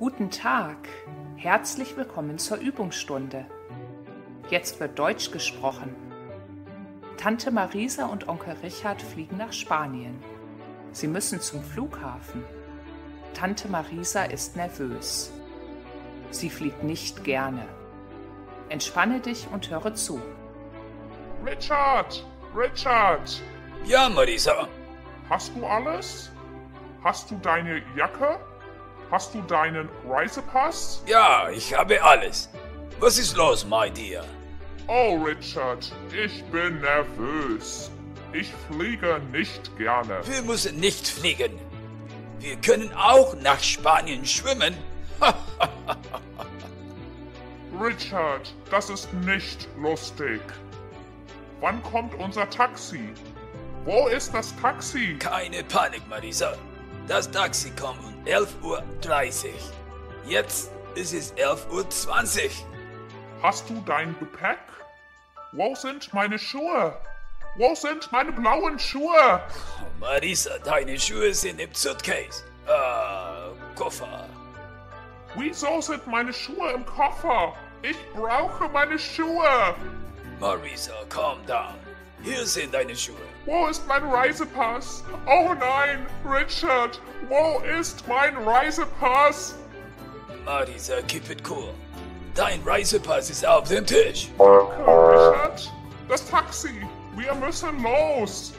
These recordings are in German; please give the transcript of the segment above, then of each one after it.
Guten Tag, herzlich willkommen zur Übungsstunde. Jetzt wird Deutsch gesprochen. Tante Marisa und Onkel Richard fliegen nach Spanien. Sie müssen zum Flughafen. Tante Marisa ist nervös. Sie fliegt nicht gerne. Entspanne dich und höre zu. Richard! Richard! Ja, Marisa. Hast du alles? Hast du deine Jacke? Hast du deinen Reisepass? Ja, ich habe alles. Was ist los, my dear? Oh, Richard, ich bin nervös. Ich fliege nicht gerne. Wir müssen nicht fliegen. Wir können auch nach Spanien schwimmen. Richard, das ist nicht lustig. Wann kommt unser Taxi? Wo ist das Taxi? Keine Panik, Marisa. Das Taxi kommt um 11.30 Uhr. Jetzt ist es 11.20 Uhr. Hast du dein Gepäck? Wo sind meine Schuhe? Wo sind meine blauen Schuhe? Marisa, deine Schuhe sind im Suitcase. Äh, Koffer. Wieso sind meine Schuhe im Koffer? Ich brauche meine Schuhe. Marisa, calm down. Hier sind deine Schuhe. Wo ist mein Reisepass? Oh nein, Richard, wo ist mein Reisepass? Marisa, keep it cool. Dein Reisepass ist auf dem Tisch. Richard. Das Taxi. Wir müssen los.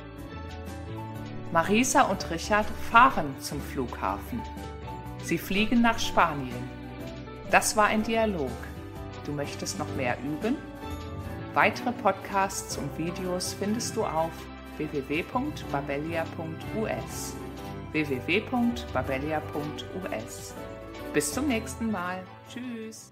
Marisa und Richard fahren zum Flughafen. Sie fliegen nach Spanien. Das war ein Dialog. Du möchtest noch mehr üben? Weitere Podcasts und Videos findest du auf www.babelia.us www.babelia.us Bis zum nächsten Mal. Tschüss.